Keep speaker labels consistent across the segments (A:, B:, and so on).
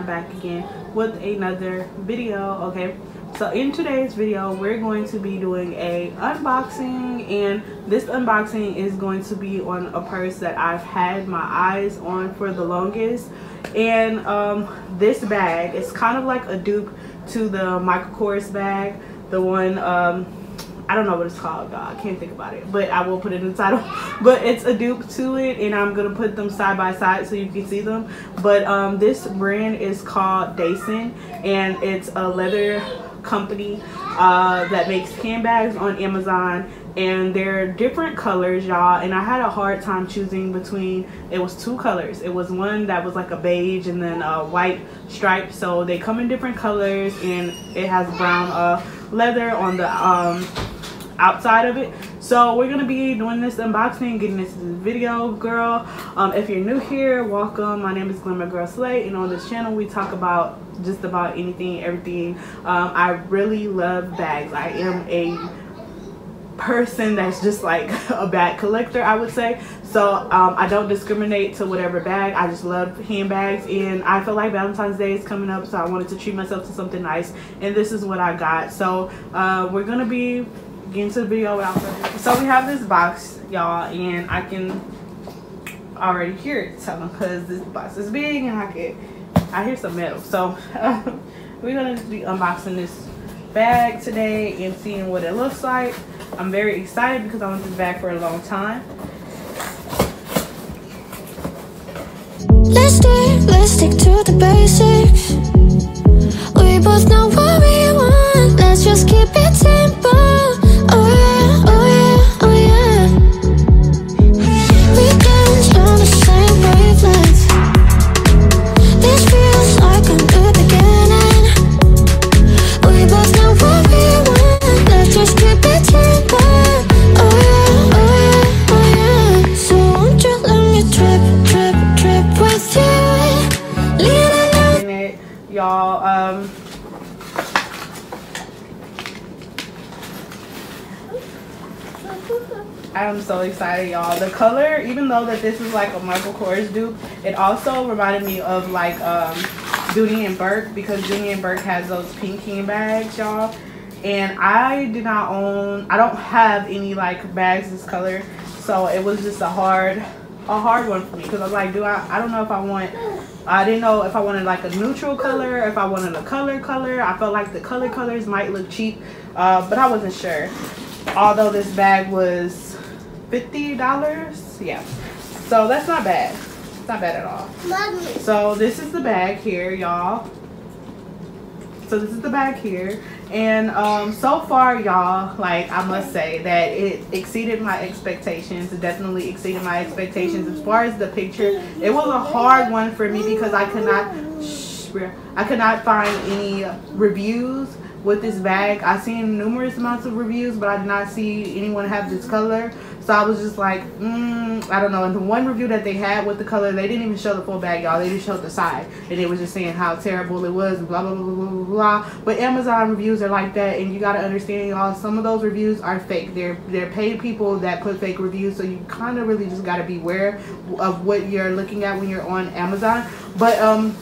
A: i'm back again with another video okay? So in today's video we're going to be doing a unboxing and this unboxing is going to be on a purse that i've had my eyes on for the longest. And um, this bag is kind of like a dupe to the michael kors bag the one um, I don't know what it's called, I can't think about it, but I will put it in the title. But it's a dupe to it, and I'm gonna put them side by side so you can see them. But um, this brand is called Dasein, and it's a leather company uh, that makes handbags on Amazon and they're different colors y'all and i had a hard time choosing between it was two colors it was one that was like a beige and then a white stripe so they come in different colors and it has brown uh, leather on the um, outside of it. So we're gonna be doing this unboxing getting this video girl. Um, if you're new here welcome. My name is glamour girl slay and on this channel we talk about just about anything everything. Um, i really love bags. I am a person that's just like a bag collector i would say. So um, i don't discriminate to whatever bag. I just love handbags and i feel like valentine's day is coming up so i wanted to treat myself to something nice and this is what i got. So uh, we're gonna be get into the video without further So we have this box, y'all, and I can already hear it telling because this box is big and I can I hear some metal. So we're gonna be unboxing this bag today and seeing what it looks like. I'm very excited because I want this bag for a long time.
B: Let's let's stick to the basics. We both know what we want. Let's just keep it simple.
A: I'm so excited, y'all. The color, even though that this is like a Michael Kors dupe, it also reminded me of like um, and Bourke because Dooney and Bourke has those pink bags, y'all. And I did not own, I don't have any like bags this color. So it was just a hard, a hard one for me because I was like, do I, I don't know if I want, I didn't know if I wanted like a neutral color, if I wanted a color color. I felt like the color colors might look cheap, uh, but I wasn't sure. Although this bag was $50. Yeah. So that's not bad. It's not bad at all. So this is the bag here, y'all. So this is the bag here. And um, so far, y'all, like I must say that it exceeded my expectations. It definitely exceeded my expectations. As far as the picture, it was a hard one for me because I could not, shh, I could not find any reviews with this bag. I've seen numerous amounts of reviews, but I did not see anyone have this color. So I was just like, mm, I don't know. And the one review that they had with the color, they didn't even show the full bag, y'all. They just showed the side. And it was just saying how terrible it was, blah, blah, blah, blah, blah, blah. But Amazon reviews are like that. And you got to understand, y'all, some of those reviews are fake. They're, they're paid people that put fake reviews. So you kind of really just got to beware of what you're looking at when you're on Amazon. But, um,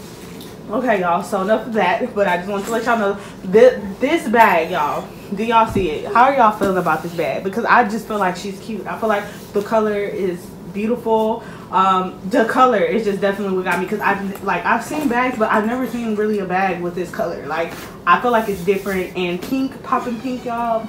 A: okay y'all so enough of that but i just want to let y'all know this, this bag y'all do y'all see it? How are y'all feeling about this bag? Because i just feel like she's cute. I feel like the color is beautiful. Um the color is just definitely what got me because i've like i've seen bags but i've never seen really a bag with this color. Like i feel like it's different and pink popping pink y'all.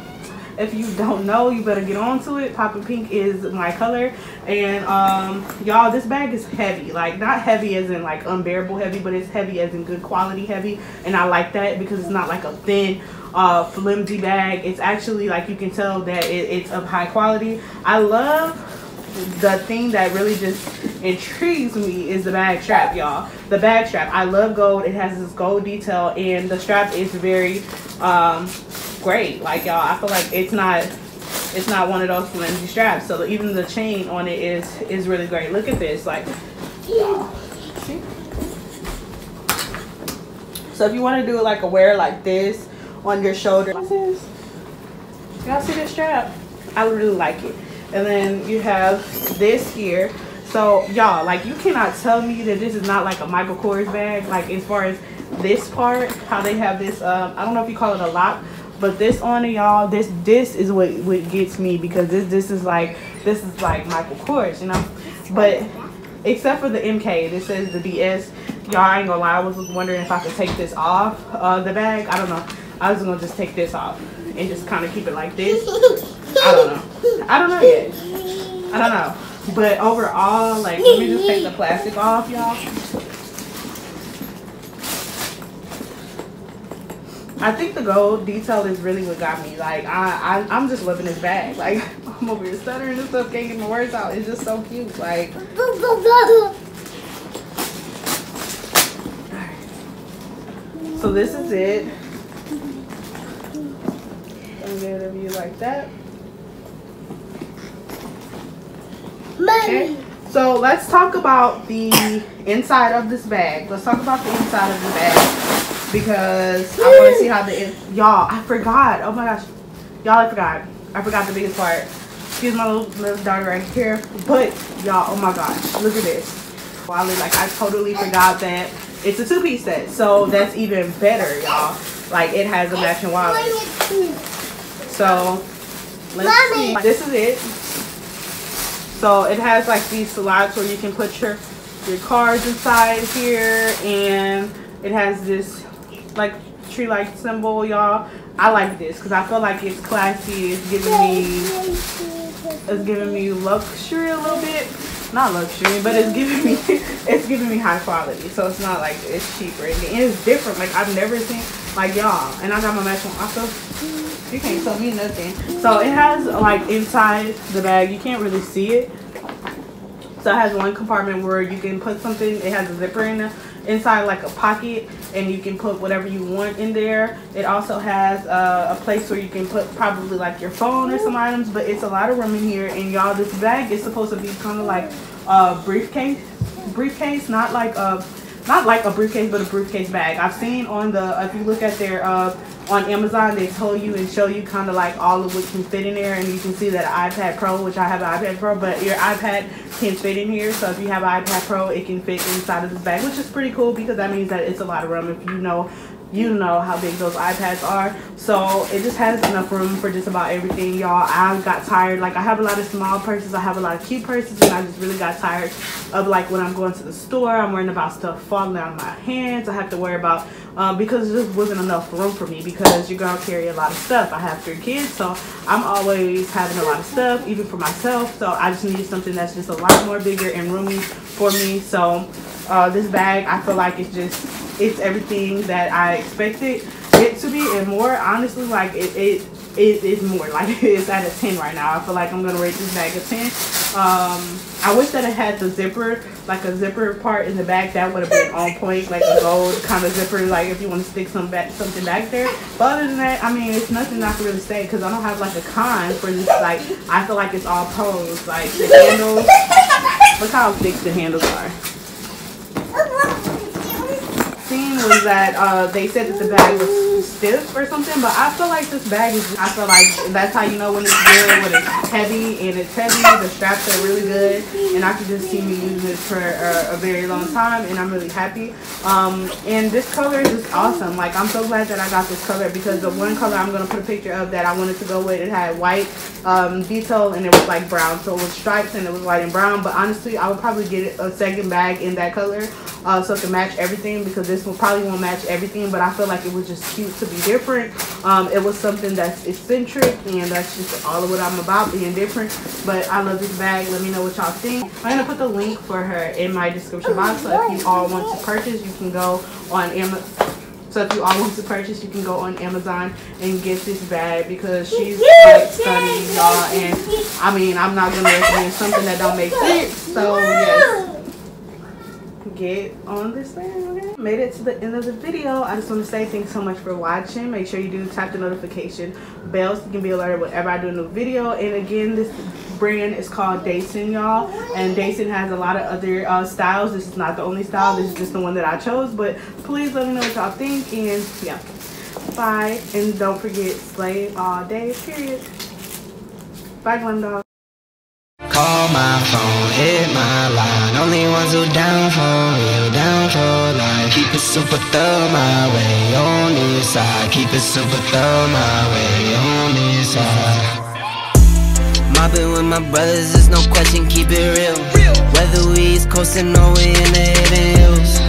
A: If you don't know you better get on to it. Popping pink is my color. And um y'all this bag is heavy. Like not heavy as in like unbearable heavy but it's heavy as in good quality heavy. And i like that because it's not like a thin uh flimsy bag it's actually like you can tell that it, it's of high quality i love the thing that really just intrigues me is the bag strap y'all the bag strap i love gold it has this gold detail and the strap is very um great. Like y'all, I feel like it's not it's not one of those flimsy straps. So even the chain on it is is really great. Look at this, like see. So if you want to do like a wear like this on your shoulder, y'all see this strap? I really like it. And then you have this here. So y'all, like you cannot tell me that this is not like a Michael Kors bag. Like as far as this part, how they have this, um, I don't know if you call it a lock, but this on it, y'all, this this is what what gets me because this this is like this is like Michael Kors, you know. But except for the MK, this says the DS. Y'all ain't gonna lie, I was wondering if I could take this off uh, the bag. I don't know. I was gonna just take this off and just kind of keep it like this. I don't know. I don't know yet. I don't know. But overall, like, let me just take the plastic off, y'all. I think the gold detail is really what got me. Like, I, I, I'm just loving this bag. Like, I'm over here stuttering and stuff, can't get my words out. It's just so cute. Like, so this is it. I'm like that. Okay. So let's talk about the inside of this bag. Let's talk about the inside of the bag because I want to see how the y'all. I forgot. Oh my gosh, y'all, I forgot. I forgot the biggest part. Excuse my little, little daughter right here. But y'all, oh my gosh, look at this. Wow, like I totally forgot that it's a two-piece set. So that's even better, y'all. Like it has a matching wallet. So let's see. This is it. So it has like these slots where you can put your your cards inside here and it has this like tree like symbol y'all. I like this because I feel like it's classy. It's giving me it's giving me luxury a little bit. Not luxury but it's giving me it's giving me high quality. So it's not like it's cheaper. and it's different. Like I've never seen like y'all and I got my match on also you can't tell me nothing. So it has like inside the bag. You can't really see it. So it has one compartment where you can put something. It has a zipper in the, inside like a pocket and you can put whatever you want in there. It also has uh, a place where you can put probably like your phone or some items but it's a lot of room in here and y'all this bag is supposed to be kind of like a briefcase briefcase not like a not like a briefcase but a briefcase bag. I've seen on the if you look at their uh on amazon they tell you and show you kind of like all of what can fit in there and you can see that ipad pro which i have an ipad pro but your ipad can fit in here so if you have an ipad pro it can fit inside of this bag which is pretty cool because that means that it's a lot of room. If you know you know how big those iPads are. So it just has enough room for just about everything, y'all. I got tired. Like I have a lot of small purses. I have a lot of cute purses and I just really got tired of like when I'm going to the store, I'm worrying about stuff falling out of my hands. I have to worry about um, because there just wasn't enough room for me because you're gonna carry a lot of stuff. I have three kids, so I'm always having a lot of stuff, even for myself. So I just needed something that's just a lot more bigger and roomy for me. So uh, this bag, I feel like it's just it's everything that I expected it to be and more. Honestly, like it, it it is more. Like it's at a 10 right now. I feel like i'm gonna rate this bag a 10 um i wish that it had the zipper like a zipper part in the back. That would have been on point like a gold kind of zipper like if you want to stick some back something back there. But other than that i mean it's nothing i can really say because i don't have like a con for this like i feel like it's all pros like the handles. Look how thick the handles are seen was that uh, they said that the bag was stiff or something, but I feel like this bag is, I feel like that's how you know when it's good, when it's heavy, and it's heavy, the straps are really good, and I can just see me using this for a, a very long time, and I'm really happy. Um, and this color is just awesome. Like, I'm so glad that I got this color because the one color I'm going to put a picture of that I wanted to go with, it had white um, detail, and it was like brown, so it was stripes, and it was white and brown, but honestly, I would probably get a second bag in that color uh, so to match everything because this one probably won't match everything but I feel like it was just cute to be different. Um, it was something that's eccentric and that's just all of what I'm about being different. But I love this bag. Let me know what y'all think. I'm gonna put the link for her in my description box so if you all want to purchase you can go on Amazon so if you all want to purchase, you can go on Amazon and get this bag because she's like stunning, y'all. And I mean, I'm not gonna recommend something that don't make sense. So yes get on this thing okay? made it to the end of the video. I just want to say thanks so much for watching. Make sure you do tap the notification bell so you can be alerted whenever i do a new video. And again this brand is called Dasein y'all. And Dasein has a lot of other uh, styles. This is not the only style. This is just the one that i chose. But please let me know what y'all think. And yeah. Bye. And don't forget slay all day period. Bye Glamdolls. Call
C: my phone, hit my line. Only ones who down for super thug my way on this side. Keep it super thug my way on this side. Mobbing with my brothers, there's no question, keep it real. Whether we East Coast or we in the hidden hills.